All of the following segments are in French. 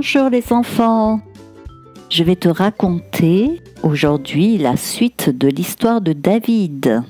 Bonjour les enfants. Je vais te raconter aujourd'hui la suite de l'histoire de David.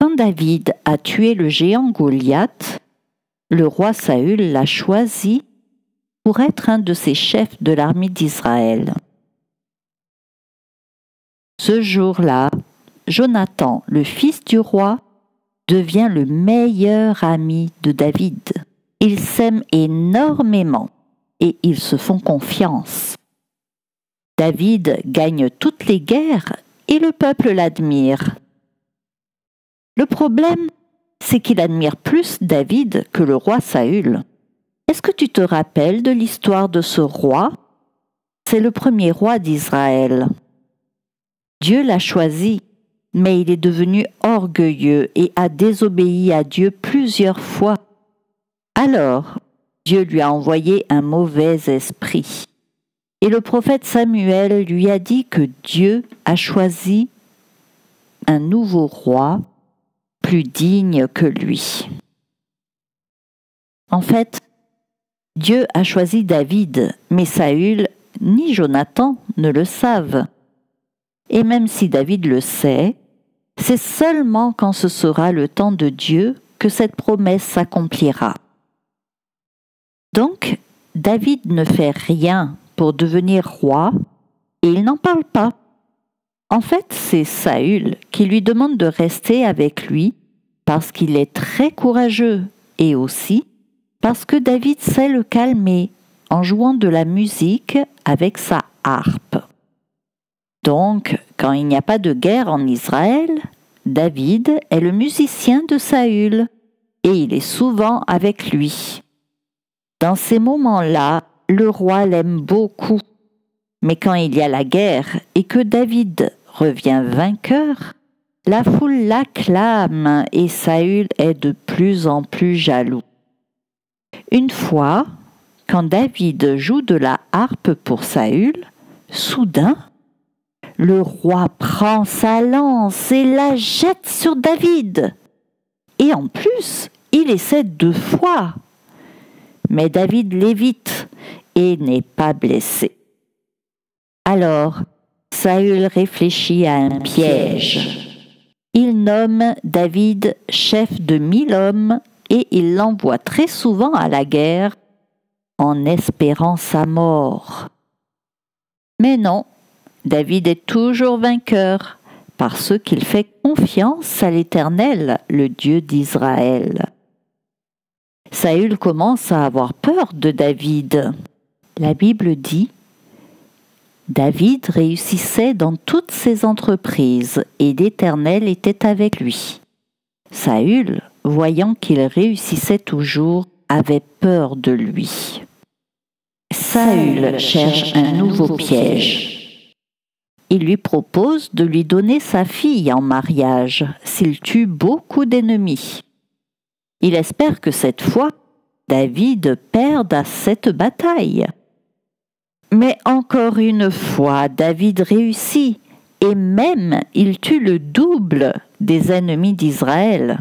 Quand David a tué le géant Goliath, le roi Saül l'a choisi pour être un de ses chefs de l'armée d'Israël. Ce jour-là, Jonathan, le fils du roi, devient le meilleur ami de David. Ils s'aiment énormément et ils se font confiance. David gagne toutes les guerres et le peuple l'admire. Le problème, c'est qu'il admire plus David que le roi Saül. Est-ce que tu te rappelles de l'histoire de ce roi? C'est le premier roi d'Israël. Dieu l'a choisi, mais il est devenu orgueilleux et a désobéi à Dieu plusieurs fois. Alors, Dieu lui a envoyé un mauvais esprit. Et le prophète Samuel lui a dit que Dieu a choisi un nouveau roi plus digne que lui. En fait, Dieu a choisi David, mais Saül ni Jonathan ne le savent. Et même si David le sait, c'est seulement quand ce sera le temps de Dieu que cette promesse s'accomplira. Donc, David ne fait rien pour devenir roi et il n'en parle pas. En fait, c'est Saül qui lui demande de rester avec lui parce qu'il est très courageux et aussi parce que David sait le calmer en jouant de la musique avec sa harpe. Donc, quand il n'y a pas de guerre en Israël, David est le musicien de Saül et il est souvent avec lui. Dans ces moments-là, le roi l'aime beaucoup. Mais quand il y a la guerre et que David revient vainqueur, la foule l'acclame et Saül est de plus en plus jaloux. Une fois, quand David joue de la harpe pour Saül, soudain, le roi prend sa lance et la jette sur David. Et en plus, il essaie deux fois mais David l'évite et n'est pas blessé. Alors, Saül réfléchit à un piège. Il nomme David chef de mille hommes et il l'envoie très souvent à la guerre en espérant sa mort. Mais non, David est toujours vainqueur parce qu'il fait confiance à l'Éternel, le Dieu d'Israël. Saül commence à avoir peur de David. La Bible dit David réussissait dans toutes ses entreprises et l'Éternel était avec lui. Saül, voyant qu'il réussissait toujours, avait peur de lui. Saül cherche un nouveau piège. Il lui propose de lui donner sa fille en mariage s'il tue beaucoup d'ennemis. Il espère que cette fois, David perde à cette bataille. Mais encore une fois, David réussit, et même il tue le double des ennemis d'Israël.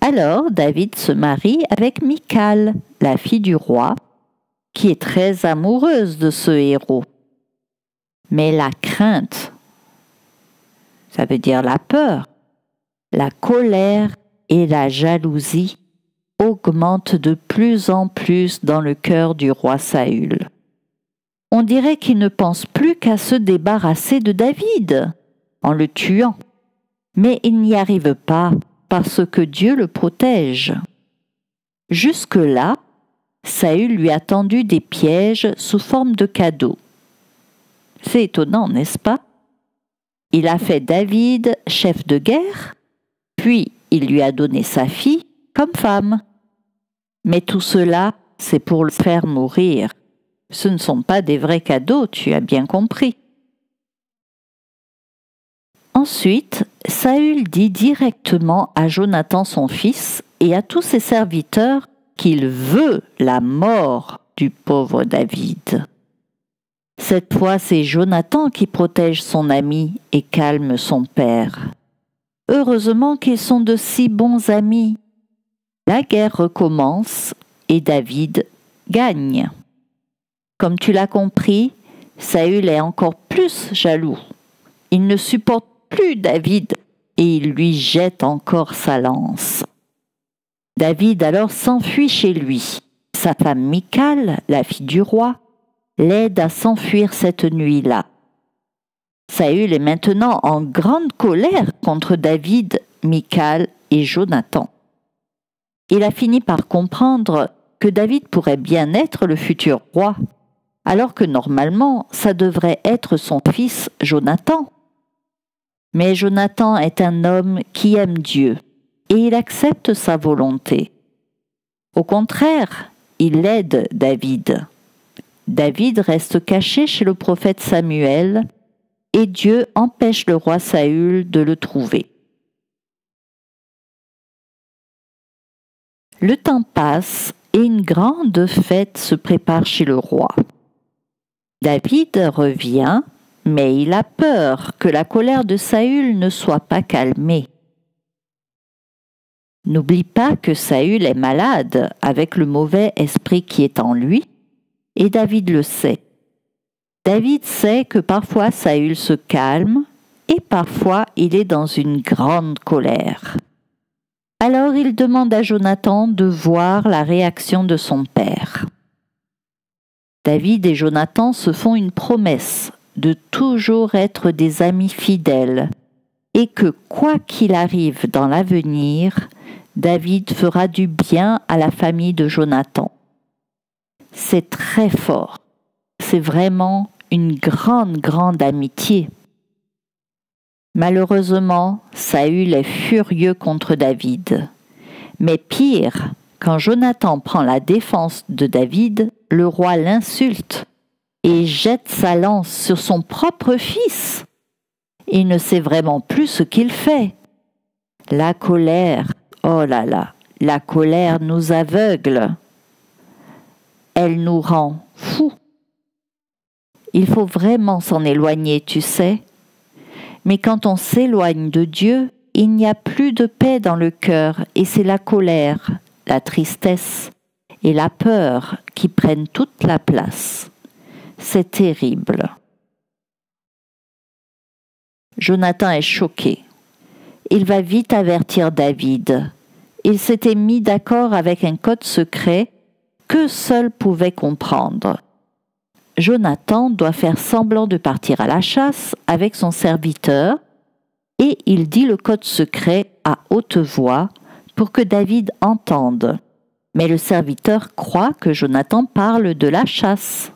Alors David se marie avec Michal, la fille du roi, qui est très amoureuse de ce héros. Mais la crainte, ça veut dire la peur, la colère et la jalousie augmentent de plus en plus dans le cœur du roi Saül. On dirait qu'il ne pense plus qu'à se débarrasser de David en le tuant. Mais il n'y arrive pas parce que Dieu le protège. Jusque-là, Saül lui a tendu des pièges sous forme de cadeaux. C'est étonnant, n'est-ce pas? Il a fait David chef de guerre, puis il lui a donné sa fille comme femme. Mais tout cela, c'est pour le faire mourir. Ce ne sont pas des vrais cadeaux, tu as bien compris. Ensuite, Saül dit directement à Jonathan son fils et à tous ses serviteurs qu'il veut la mort du pauvre David. Cette fois, c'est Jonathan qui protège son ami et calme son père. Heureusement qu'ils sont de si bons amis. La guerre recommence et David gagne. Comme tu l'as compris, Saül est encore plus jaloux. Il ne supporte plus David et il lui jette encore sa lance. David alors s'enfuit chez lui. Sa femme Michal, la fille du roi, l'aide à s'enfuir cette nuit-là. Saül est maintenant en grande colère contre David, Michal et Jonathan. Il a fini par comprendre que David pourrait bien être le futur roi, alors que normalement ça devrait être son fils Jonathan. Mais Jonathan est un homme qui aime Dieu et il accepte sa volonté. Au contraire, il aide David. David reste caché chez le prophète Samuel et Dieu empêche le roi Saül de le trouver. Le temps passe et une grande fête se prépare chez le roi. David revient, mais il a peur que la colère de Saül ne soit pas calmée. N'oublie pas que Saül est malade avec le mauvais esprit qui est en lui, et David le sait. David sait que parfois Saül se calme et parfois il est dans une grande colère. Alors il demande à Jonathan de voir la réaction de son père. David et Jonathan se font une promesse de toujours être des amis fidèles et que quoi qu'il arrive dans l'avenir, David fera du bien à la famille de Jonathan. C'est très fort. C'est vraiment une grande, grande amitié. Malheureusement, Saül est furieux contre David. Mais pire, quand Jonathan prend la défense de David, le roi l'insulte et jette sa lance sur son propre fils. Il ne sait vraiment plus ce qu'il fait. La colère, Oh là là, la colère nous aveugle. Elle nous rend fous. Il faut vraiment s'en éloigner, tu sais. Mais quand on s'éloigne de Dieu, il n'y a plus de paix dans le cœur et c'est la colère, la tristesse et la peur qui prennent toute la place. C'est terrible. Jonathan est choqué il va vite avertir David. Il s'était mis d'accord avec un code secret que seul pouvait comprendre. Jonathan doit faire semblant de partir à la chasse avec son serviteur et il dit le code secret à haute voix pour que David entende. Mais le serviteur croit que Jonathan parle de la chasse.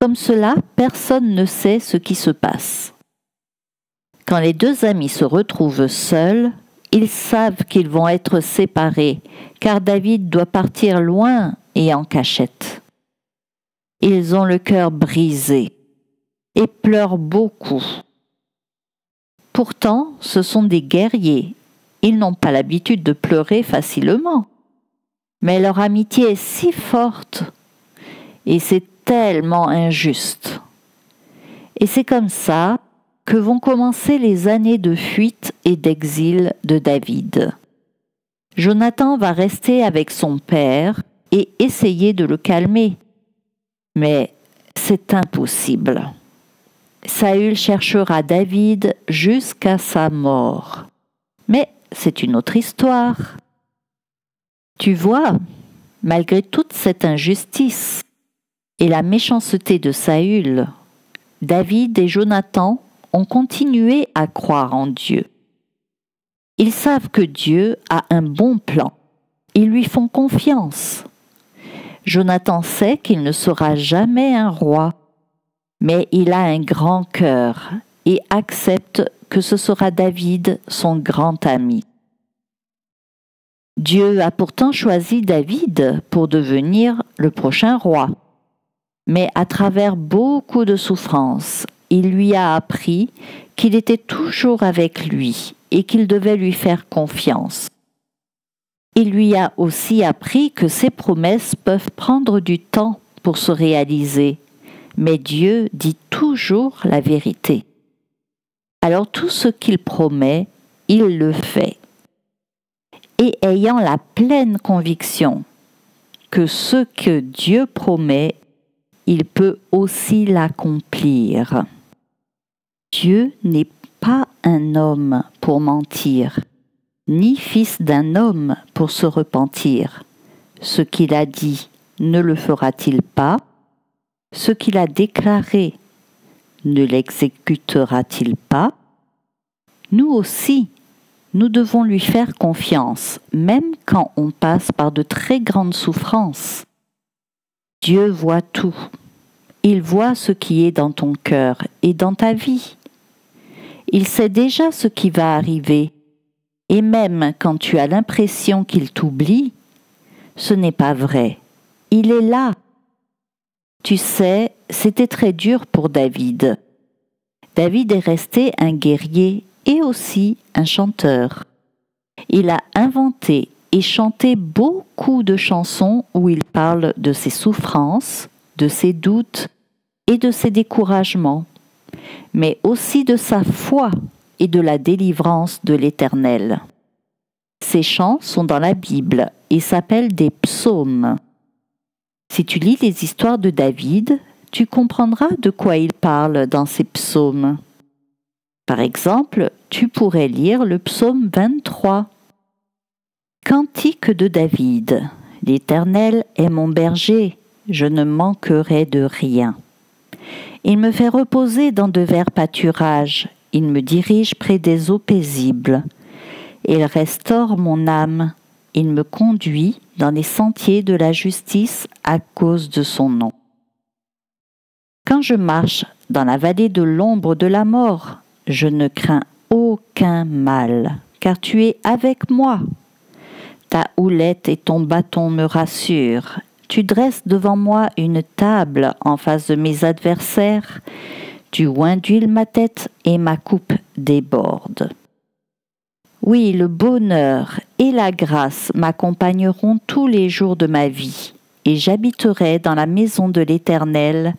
Comme cela, personne ne sait ce qui se passe. Quand les deux amis se retrouvent seuls, ils savent qu'ils vont être séparés, car David doit partir loin et en cachette. Ils ont le cœur brisé et pleurent beaucoup. Pourtant, ce sont des guerriers. Ils n'ont pas l'habitude de pleurer facilement. Mais leur amitié est si forte et c'est tellement injuste. Et c'est comme ça que vont commencer les années de fuite et d'exil de David. Jonathan va rester avec son père et essayer de le calmer. Mais c'est impossible. Saül cherchera David jusqu'à sa mort. Mais c'est une autre histoire. Tu vois, malgré toute cette injustice et la méchanceté de Saül, David et Jonathan ont continué à croire en Dieu. Ils savent que Dieu a un bon plan. Ils lui font confiance. Jonathan sait qu'il ne sera jamais un roi, mais il a un grand cœur et accepte que ce sera David son grand ami. Dieu a pourtant choisi David pour devenir le prochain roi. Mais à travers beaucoup de souffrances il lui a appris qu'il était toujours avec lui et qu'il devait lui faire confiance. Il lui a aussi appris que ses promesses peuvent prendre du temps pour se réaliser, mais Dieu dit toujours la vérité. Alors tout ce qu'il promet, il le fait. Et ayant la pleine conviction que ce que Dieu promet, il peut aussi l'accomplir. Dieu n'est pas un homme pour mentir, ni fils d'un homme pour se repentir. Ce qu'il a dit, ne le fera-t-il pas? Ce qu'il a déclaré, ne l'exécutera-t-il pas? Nous aussi, nous devons lui faire confiance, même quand on passe par de très grandes souffrances. Dieu voit tout. Il voit ce qui est dans ton cœur et dans ta vie. Il sait déjà ce qui va arriver. Et même quand tu as l'impression qu'il t'oublie, ce n'est pas vrai. Il est là. Tu sais, c'était très dur pour David. David est resté un guerrier et aussi un chanteur. Il a inventé et chanté beaucoup de chansons où il parle de ses souffrances, de ses doutes et de ses découragements, mais aussi de sa foi et de la délivrance de l'Éternel. Ces chants sont dans la Bible et s'appellent des psaumes. Si tu lis les histoires de David, tu comprendras de quoi il parle dans ces psaumes. Par exemple, tu pourrais lire le psaume 23 Cantique de David. L'Éternel est mon berger, je ne manquerai de rien. Il me fait reposer dans de verts pâturages, il me dirige près des eaux paisibles. Il restaure mon âme, il me conduit dans les sentiers de la justice à cause de son nom. Quand je marche dans la vallée de l'ombre de la mort, je ne crains aucun mal, car tu es avec moi. Ta houlette et ton bâton me rassurent. Tu dresses devant moi une table en face de mes adversaires. Tu oins d'huile ma tête et ma coupe déborde. Oui, le bonheur et la grâce m'accompagneront tous les jours de ma vie, et j'habiterai dans la maison de l'Éternel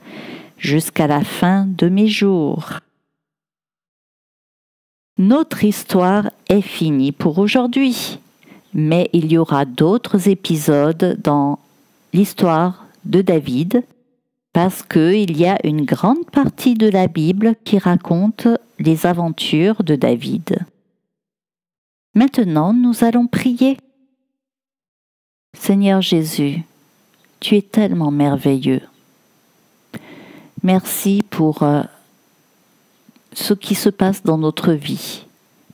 jusqu'à la fin de mes jours. Notre histoire est finie pour aujourd'hui mais il y aura d'autres épisodes dans l'histoire de David parce qu'il y a une grande partie de la Bible qui raconte les aventures de David. Maintenant, nous allons prier. Seigneur Jésus, tu es tellement merveilleux. Merci pour euh, ce qui se passe dans notre vie,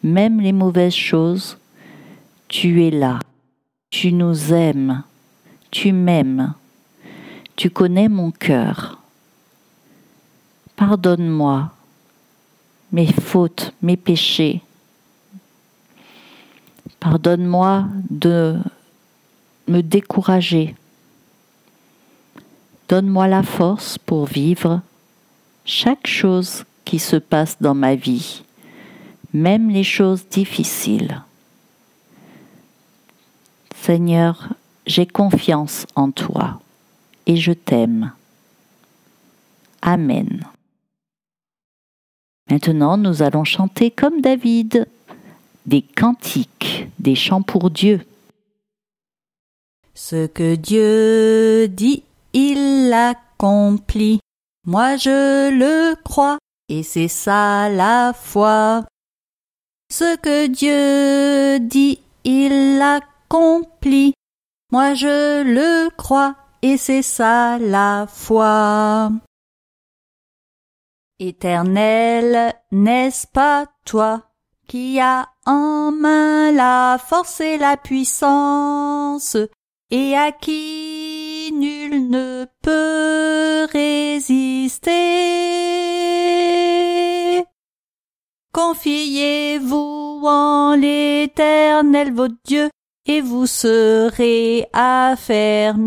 même les mauvaises choses tu es là, tu nous aimes, tu m'aimes, tu connais mon cœur. Pardonne-moi mes fautes, mes péchés. Pardonne-moi de me décourager. Donne-moi la force pour vivre chaque chose qui se passe dans ma vie, même les choses difficiles. Seigneur, j'ai confiance en toi et je t'aime. Amen. Maintenant, nous allons chanter comme David des cantiques, des chants pour Dieu. Ce que Dieu dit, il l'accomplit. Moi je le crois, et c'est ça la foi. Ce que Dieu dit, il l'accomplit accompli. Moi je le crois, et c'est ça la foi. Éternel, n'est-ce pas toi qui as en main la force et la puissance, et à qui nul ne peut résister? Confiez-vous en l'Éternel votre Dieu, et vous serez affermis.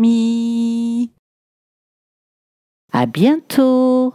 À bientôt.